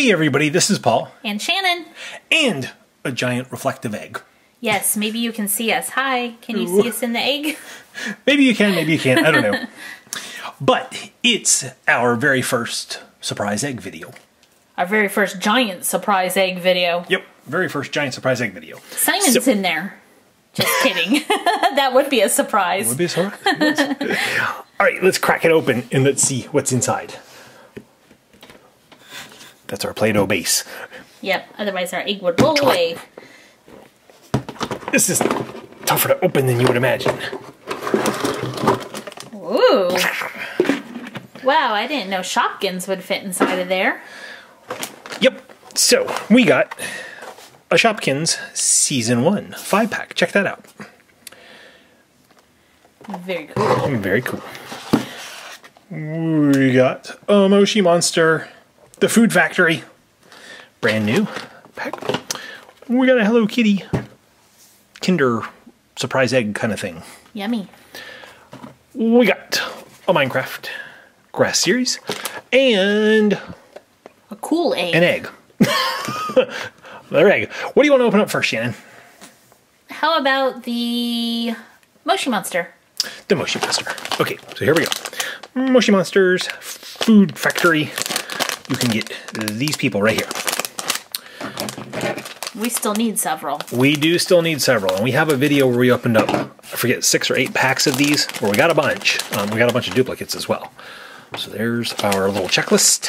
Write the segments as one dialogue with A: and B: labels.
A: Hey everybody, this is Paul.
B: And Shannon.
A: And a giant reflective egg.
B: Yes, maybe you can see us. Hi, can you
A: Ooh.
B: see us in the egg?
A: Maybe you can, maybe you can't, I don't know. but it's our very first surprise egg video.
B: Our very first giant surprise egg video.
A: Yep, very first giant surprise egg video.
B: Simon's
A: So-
B: in there. Just kidding. that would be a surprise.
A: It Would be a surprise. All right, let's crack it open and let's see what's inside. That's our Play-Doh base.
B: Yep, otherwise our egg would roll away.
A: This is tougher to open than you would imagine.
B: Ooh. Wow, I didn't know Shopkins would fit inside of there.
A: Yep. So we got a Shopkins Season 1 5 pack. Check that out.
B: Very cool.
A: Very cool. We got a Moshi Monster, The Food Factory, brand new pack. We got a Hello Kitty Kinder surprise egg kind of thing.
B: Yummy.
A: We got a Minecraft grass series and
B: A cool egg.
A: an egg. Another egg. What do you want to open up first, Shannon?
B: How about the Moshi Monster?
A: The Moshi Monster. Okay, so here we go. Moshi Monsters Food Factory. You can get these people right here.
B: We still need several.
A: We do still need several, and we have a video where we opened up, I forget, six or eight packs of these, where we got a bunch. Um, we got a bunch of duplicates as well. So there's our little checklist.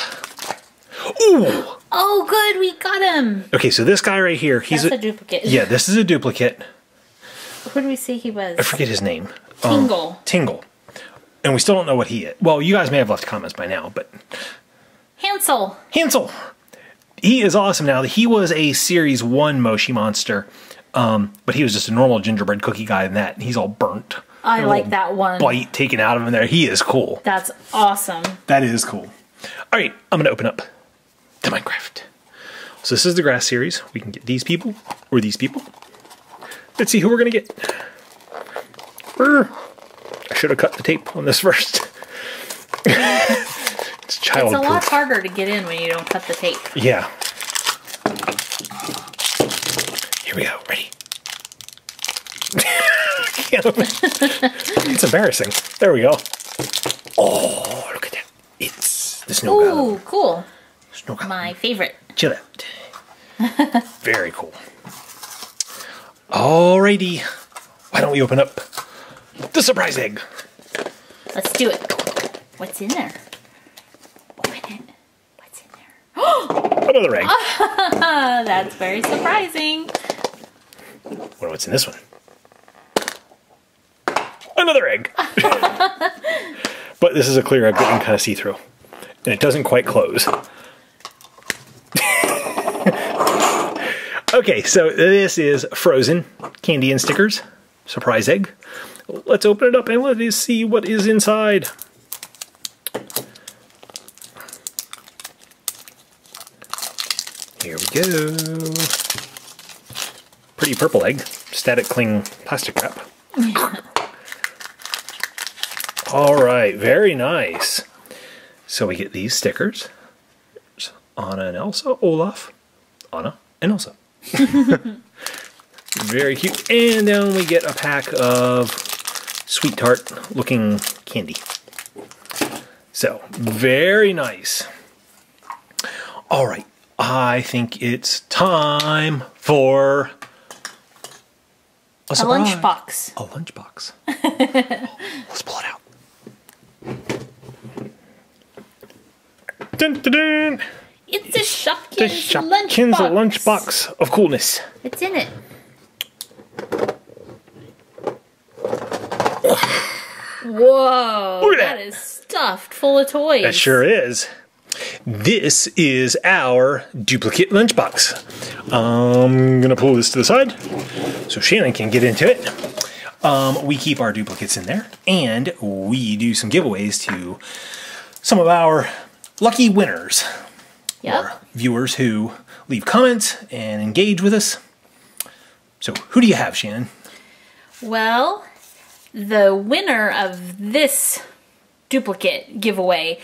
A: Ooh!
B: Oh, good, we got him.
A: Okay, so this guy right here, he's
B: That's a duplicate.
A: yeah, this is a duplicate.
B: Who did we say he was?
A: I forget his name.
B: Tingle.
A: Tingle. And we still don't know what he is. Well, you guys may have left comments by now, but
B: Hansel.
A: Hansel. He is awesome now. He was a Series 1 Moshi monster, um, but he was just a normal gingerbread cookie guy in that, and he's all burnt.
B: I like that one.
A: Bite taken out of him there. He is cool.
B: That's awesome.
A: That is cool. All right, I'm going to open up the Minecraft. So this is the grass series. We can get these people or these people. Let's see who we're going to get. I should have cut the tape on this first. It's child
B: It's a lot harder to get in when you don't cut the tape.
A: Yeah. Here we go. Ready? Can't open it. it's embarrassing. There we go. Oh, look at that. It's the snow.
B: Ooh, cool.
A: Snow.
B: My favorite.
A: Chill out. Very cool. Alrighty. Why don't we open up the surprise egg?
B: Let's do it. What's in there? Open it. What's in there?
A: Another egg.
B: That's very surprising.
A: Wonder what's in this one. Another egg. but this is a clear egg that you can kind of see through. And it doesn't quite close. okay, so this is frozen candy and stickers. Surprise egg. Let's open it up and let us see what is inside. Here we go. Pretty purple egg. Static cling plastic wrap. All right, very nice. So we get these stickers. There's Anna and Elsa, Olaf, Anna and Elsa. very cute. And then we get a pack of sweet tart looking candy. So, very nice. All right, I think it's time for a,
B: A lunchbox.
A: A lunchbox. Let's pull it out. Dun, dun, dun.
B: It's a Shopkins,
A: The Shopkins
B: lunchbox.
A: lunchbox of coolness.
B: It's in it. Whoa,
A: Look at
B: that
A: that.
B: is stuffed full of toys.
A: That sure is. This is our duplicate lunchbox. I'm gonna pull this to the side so Shannon can get into it. Um, we keep our duplicates in there, and we do some giveaways to some of our lucky winners
B: Yep.
A: viewers who leave comments and engage with us. So, who do you have, Shannon?
B: Well, the winner of this duplicate giveaway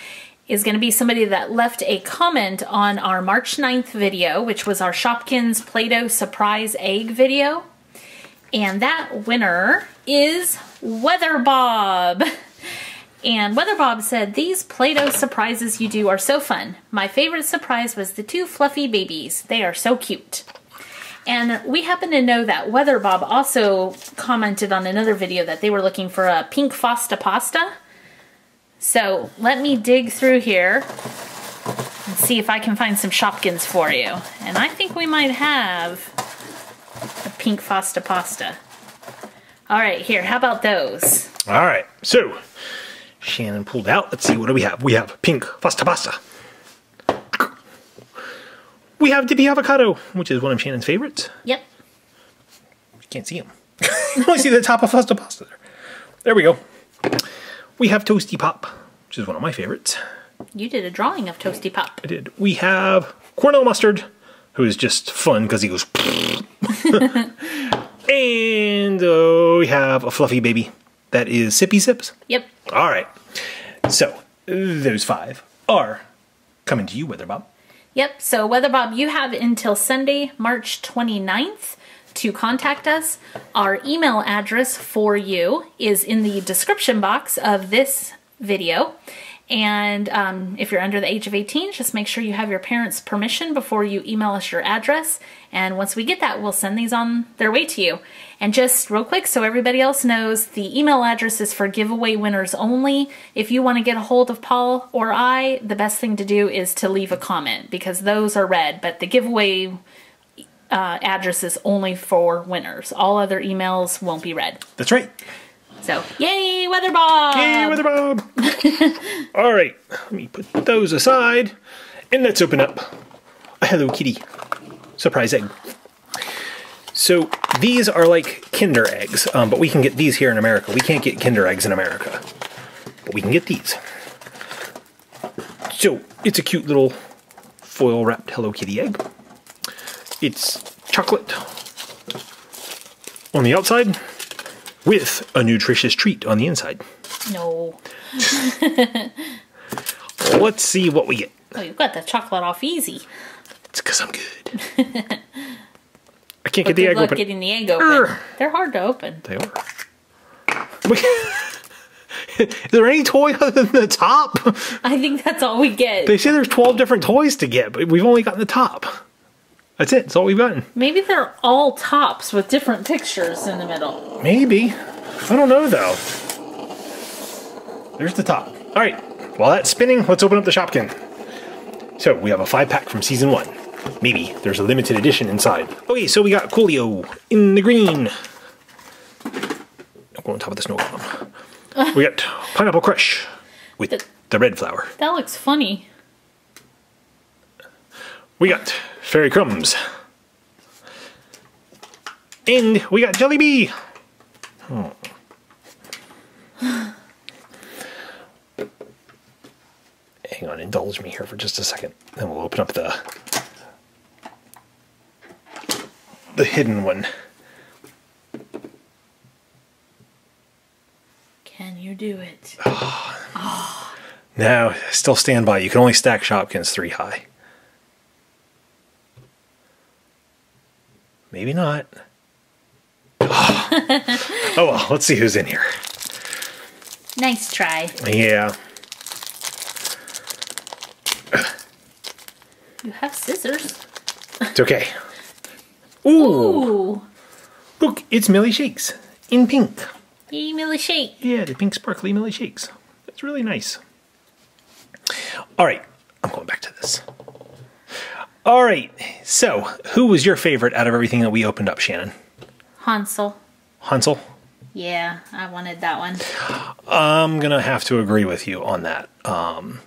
B: is going to be somebody that left a comment on our March 9th video, which was our Shopkins Play-Doh surprise egg video. And that winner is Weather Bob. And Weather Bob said, These Play Doh surprises you do are so fun. My favorite surprise was the two fluffy babies. They are so cute. And we happen to know that Weather Bob also commented on another video that they were looking for a pink Fosta pasta. So let me dig through here and see if I can find some Shopkins for you. And I think we might have a pink Fosta pasta. All right, here, how about those?
A: All right, so Shannon pulled out. Let's see, what do we have? We have pink pasta pasta. We have dippy avocado, which is one of Shannon's favorites.
B: Yep.
A: You can't see him. you only see the top of pasta pasta there. There we go. We have toasty pop, which is one of my favorites.
B: You did a drawing of Toasty Pop.
A: I did. We have Cornell mustard, who is just fun because he goes. and uh, we have a fluffy baby that is Sippy Sips.
B: Yep.
A: All right. So those five are coming to you, Weather Bob.
B: Yep. So, Weather Bob, you have until Sunday, March 29th to contact us. Our email address for you is in the description box of this video. And um, if you're under the age of 18, just make sure you have your parents' permission before you email us your address. And once we get that, we'll send these on their way to you. And just real quick, so everybody else knows, the email address is for giveaway winners only. If you want to get a hold of Paul or I, the best thing to do is to leave a comment because those are read. But the giveaway uh, address is only for winners. All other emails won't be read.
A: That's right.
B: So, yay, Weather Bob!
A: Hey, Weather Bob. All right. Let me put those aside. And let's open up a Hello Kitty surprise egg. So these are like Kinder eggs, um, but we can get these here in America. We can't get Kinder eggs in America, but we can get these. So it's a cute little foil wrapped Hello Kitty egg. It's chocolate on the outside with a nutritious treat on the inside.
B: No.
A: Let's see what we get.
B: Oh, you got the chocolate off easy.
A: It's because I'm good. I can't
B: But
A: get the egg open.
B: getting the egg open.
A: Urgh.
B: They're hard to open.
A: They are. Is there any toy other than the top?
B: I think that's all we get.
A: They say there's 12 different toys to get, but we've only gotten the top. That's it. That's all we've gotten.
B: Maybe they're all tops with different pictures in the middle.
A: Maybe. I don't know, though. There's the top. All right. While that's spinning, let's open up the Shopkin. So we have a five pack from season one. Maybe there's a limited edition inside. Okay, so we got Coolio in the green. Don't go on top of the snow column. We got Pineapple Crush with
B: The-
A: the red flower.
B: That looks funny.
A: We got Fairy Crumbs. And we got Jelly Bee. Hmm. Hang on, indulge me here for just a second. Then we'll open up the the hidden one.
B: Can you do it?
A: Now, still stand by. You can only stack Shopkins three high. Maybe not. Oh. oh well, let's see who's in here.
B: Nice try.
A: Yeah.
B: You have scissors.
A: It's okay. Ooh,
B: Ooh.
A: look, it's Millie Shakes in pink.
B: Yay, Millie Shake.
A: Yeah, the pink sparkly Millie Shakes. That's really nice. All right, I'm going back to this. All right, so who was your favorite out of everything that we opened up, Shannon?
B: Hansel.
A: Hansel?
B: Yeah, I wanted that one.
A: I'm gonna have to agree with you on that. Um,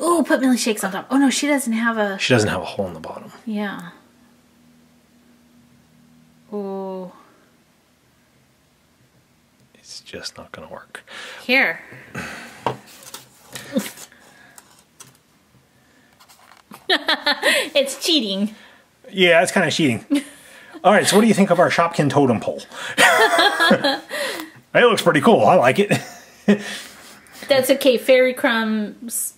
B: Ooh, put Millie Shakes on top. Oh no, she doesn't have a.
A: she doesn't have a hole in the bottom.
B: Yeah. Oh.
A: It's just not gonna work.
B: Here. it's cheating.
A: Yeah, it's kind of cheating. All right, so what do you think of our Shopkin totem pole? it looks pretty cool. I like it.
B: That's okay. Fairy crumbs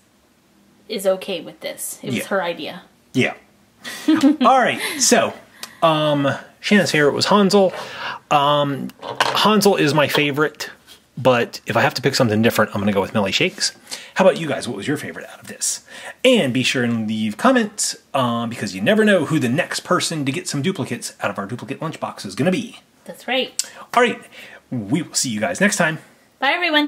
B: is okay with this. It was
A: Yeah.
B: her idea.
A: Yeah. All right. So, um, Shannon's favorite was Hansel. Um, Hansel is my favorite, but if I have to pick something different, I'm going to go with Millie Shakes. How about you guys? What was your favorite out of this? And be sure and leave comments um, because you never know who the next person to get some duplicates out of our duplicate lunchbox is going to be.
B: That's right.
A: All right. We will see you guys next time.
B: Bye, everyone.